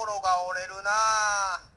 心が折れるなあ。